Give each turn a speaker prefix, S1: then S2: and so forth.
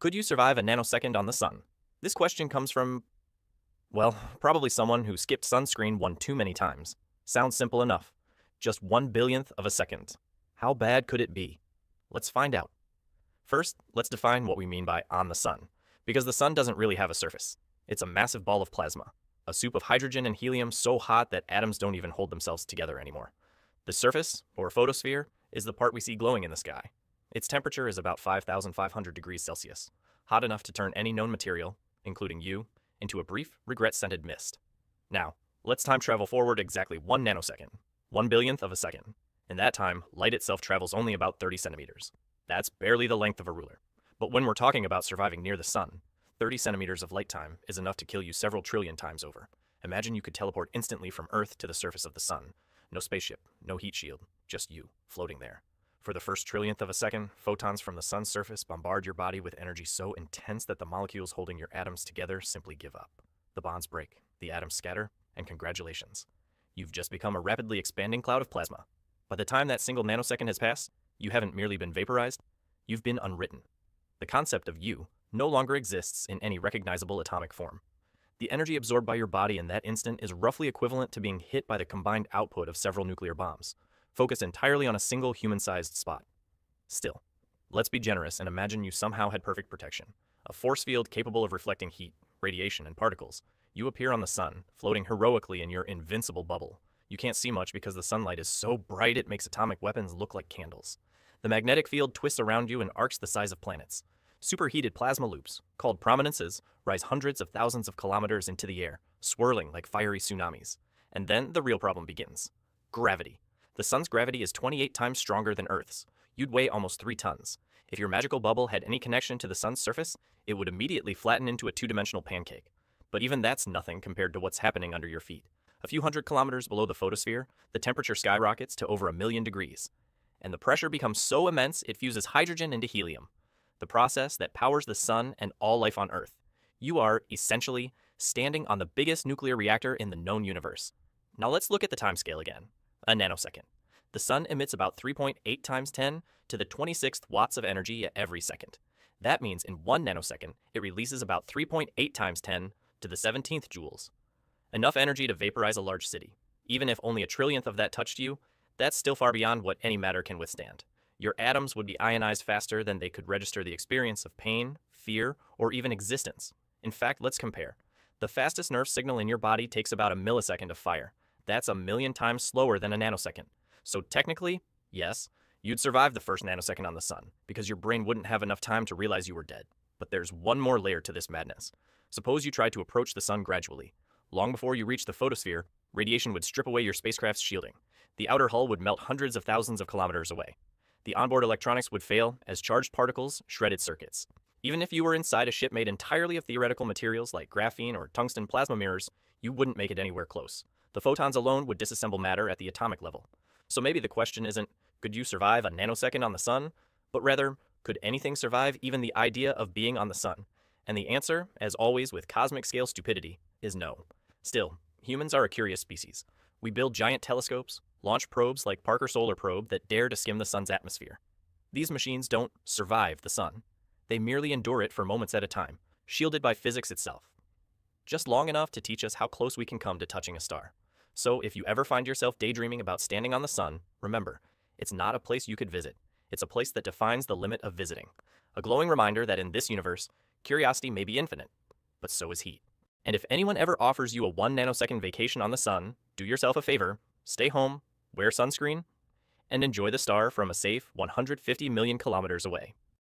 S1: Could you survive a nanosecond on the sun? This question comes from, well, probably someone who skipped sunscreen one too many times. Sounds simple enough. Just one billionth of a second. How bad could it be? Let's find out. First, let's define what we mean by on the sun, because the sun doesn't really have a surface. It's a massive ball of plasma, a soup of hydrogen and helium so hot that atoms don't even hold themselves together anymore. The surface, or photosphere, is the part we see glowing in the sky. Its temperature is about 5,500 degrees Celsius, hot enough to turn any known material, including you, into a brief, regret scented mist. Now, let's time travel forward exactly one nanosecond, one billionth of a second. In that time, light itself travels only about 30 centimeters. That's barely the length of a ruler. But when we're talking about surviving near the sun, 30 centimeters of light time is enough to kill you several trillion times over. Imagine you could teleport instantly from Earth to the surface of the sun. No spaceship, no heat shield, just you, floating there. For the first trillionth of a second, photons from the sun's surface bombard your body with energy so intense that the molecules holding your atoms together simply give up. The bonds break, the atoms scatter, and congratulations. You've just become a rapidly expanding cloud of plasma. By the time that single nanosecond has passed, you haven't merely been vaporized, you've been unwritten. The concept of you no longer exists in any recognizable atomic form. The energy absorbed by your body in that instant is roughly equivalent to being hit by the combined output of several nuclear bombs focused entirely on a single human sized spot. Still, let's be generous and imagine you somehow had perfect protection a force field capable of reflecting heat, radiation, and particles. You appear on the sun, floating heroically in your invincible bubble. You can't see much because the sunlight is so bright it makes atomic weapons look like candles. The magnetic field twists around you in arcs the size of planets. Superheated plasma loops, called prominences, rise hundreds of thousands of kilometers into the air, swirling like fiery tsunamis. And then the real problem begins gravity. The sun's gravity is 28 times stronger than Earth's. You'd weigh almost 3 tons. If your magical bubble had any connection to the sun's surface, it would immediately flatten into a two dimensional pancake. But even that's nothing compared to what's happening under your feet. A few hundred kilometers below the photosphere, the temperature skyrockets to over a million degrees. And the pressure becomes so immense it fuses hydrogen into helium, the process that powers the sun and all life on Earth. You are, essentially, standing on the biggest nuclear reactor in the known universe. Now let's look at the timescale again a nanosecond. The sun emits about 3.8 times 10 to the 26th watts of energy every second. That means in one nanosecond, it releases about 3.8 times 10 to the 17th joules. Enough energy to vaporize a large city. Even if only a trillionth of that touched you, that's still far beyond what any matter can withstand. Your atoms would be ionized faster than they could register the experience of pain, fear, or even existence. In fact, let's compare. The fastest nerve signal in your body takes about a millisecond to fire. That's a million times slower than a nanosecond. So technically, yes, you'd survive the first nanosecond on the sun, because your brain wouldn't have enough time to realize you were dead. But there's one more layer to this madness. Suppose you tried to approach the sun gradually. Long before you reached the photosphere, radiation would strip away your spacecraft's shielding. The outer hull would melt hundreds of thousands of kilometers away. The onboard electronics would fail as charged particles shredded circuits. Even if you were inside a ship made entirely of theoretical materials like graphene or tungsten plasma mirrors, you wouldn't make it anywhere close. The photons alone would disassemble matter at the atomic level. So maybe the question isn't, could you survive a nanosecond on the sun? But rather, could anything survive even the idea of being on the sun? And the answer, as always with cosmic scale stupidity, is no. Still, humans are a curious species. We build giant telescopes, launch probes like Parker Solar Probe that dare to skim the sun's atmosphere. These machines don't survive the sun. They merely endure it for moments at a time, shielded by physics itself. Just long enough to teach us how close we can come to touching a star. So if you ever find yourself daydreaming about standing on the sun, remember, it's not a place you could visit. It's a place that defines the limit of visiting. A glowing reminder that in this universe, curiosity may be infinite, but so is heat. And if anyone ever offers you a one nanosecond vacation on the sun, do yourself a favor, stay home, wear sunscreen, and enjoy the star from a safe 150 million kilometers away.